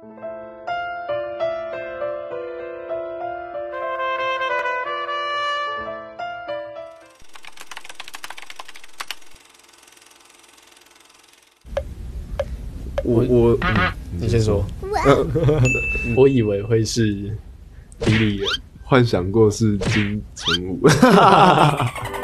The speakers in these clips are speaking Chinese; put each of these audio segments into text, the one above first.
我我，你先说。我以为会是比利人，幻想过是金城武。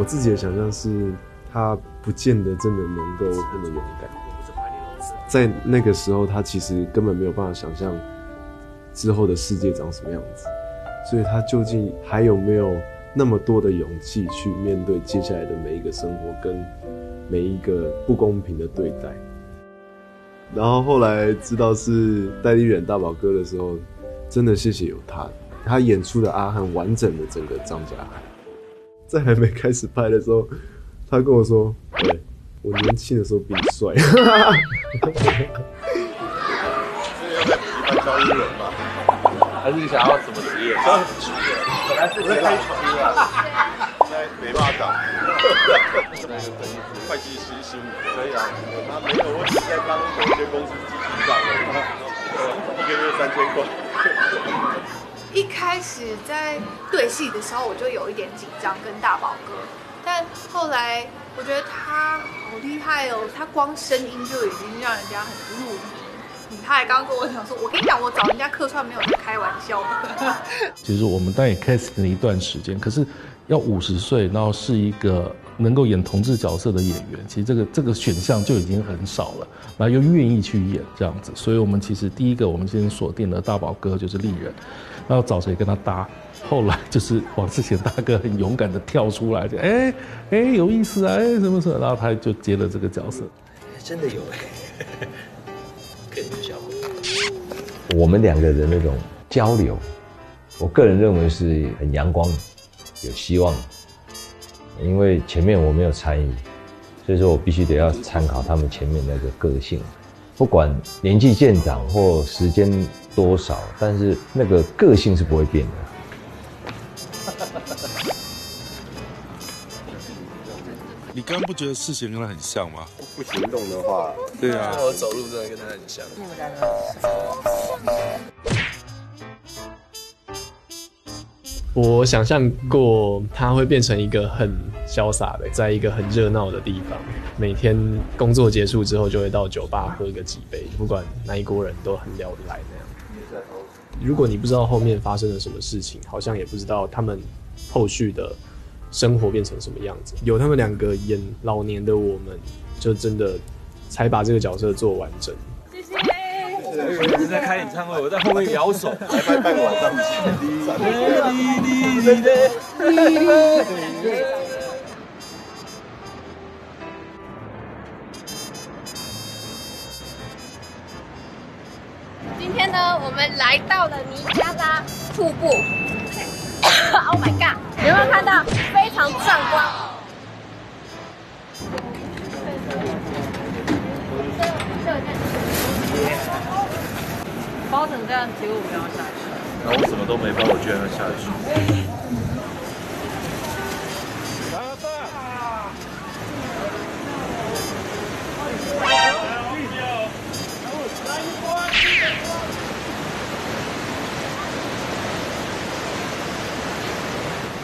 我自己的想象是，他不见得真的能够那么勇敢。在那个时候，他其实根本没有办法想象之后的世界长什么样子，所以他究竟还有没有那么多的勇气去面对接下来的每一个生活跟每一个不公平的对待？然后后来知道是戴立远大宝哥的时候，真的谢谢有他，他演出的阿汉完整的整个张家海。在还没开始拍的时候，他跟我说：“对。”我年轻的时候比你帅。是要在补习班教英文吗？还是你想要什么职业？本来是开厨的，现在没办法搞。会计师薪可以啊，他没有，我只在刚某些公司积极上的，一个月三千块。一开始在对戏的时候，我就有一点紧张，跟大宝哥。但后来我觉得他好厉害哦，他光声音就已经让人家很入迷。他还刚跟我讲说，我跟你讲，我找人家客串没有在开玩笑。其实我们当也 cast 了一段时间，可是要五十岁，然后是一个能够演同志角色的演员，其实这个这个选项就已经很少了，然后又愿意去演这样子，所以我们其实第一个我们先锁定了大宝哥就是丽人，然后找谁跟他搭。后来就是王志贤大哥很勇敢的跳出来，就哎哎有意思啊，哎什么什么，然后他就接了这个角色，真的有哎，可以笑。我们两个的那种交流，我个人认为是很阳光，有希望。因为前面我没有参与，所以说我必须得要参考他们前面那个个性，不管年纪渐长或时间多少，但是那个个性是不会变的。你刚刚不觉得事情跟他很像吗？不行动的话，对啊。我走路真的跟他很像。我想象过他会变成一个很潇洒的，在一个很热闹的地方，每天工作结束之后就会到酒吧喝个几杯，不管哪一国人都很聊得来那样。如果你不知道后面发生了什么事情，好像也不知道他们后续的。生活变成什么样子？有他们两个演老年的我们，就真的才把这个角色做完整。谢谢。你在开演唱会，我在后面摇手，来半个晚上。今天呢，我们来到了尼加拉瀑布。Oh my god！有没有看到非常壮观？包成这样，结果我们要下去。然后我什么都没包，我居然要下去。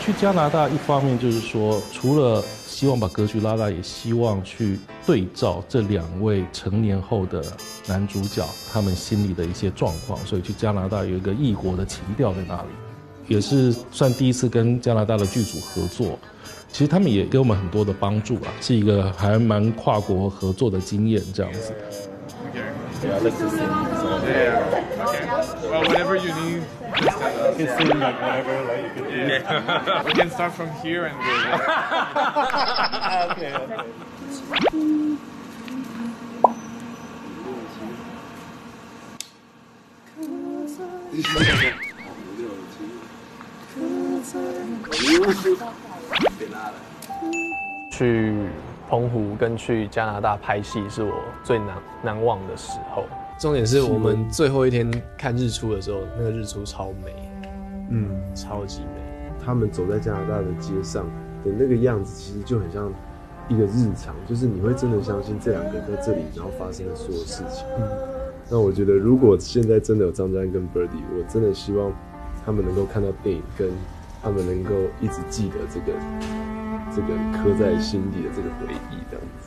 去加拿大，一方面就是说，除了希望把格局拉大，也希望去对照这两位成年后的男主角他们心里的一些状况，所以去加拿大有一个异国的情调在那里，也是算第一次跟加拿大的剧组合作。其实他们也给我们很多的帮助啊，是一个还蛮跨国合作的经验这样子。Yeah, let's just sing. So, yeah. Okay. Well, whatever you need, just you can sing like whatever, like you can do. Yeah. we can start from here and go. okay. okay. 去。澎湖跟去加拿大拍戏是我最难难忘的时候。重点是我们最后一天看日出的时候，那个日出超美，嗯，超级美。他们走在加拿大的街上的那个样子，其实就很像一个日常，就是你会真的相信这两个人在这里，然后发生的所有事情。嗯，那我觉得如果现在真的有张詹跟 Birdy，我真的希望他们能够看到电影，跟他们能够一直记得这个这个刻在心底的这个回忆，的样子。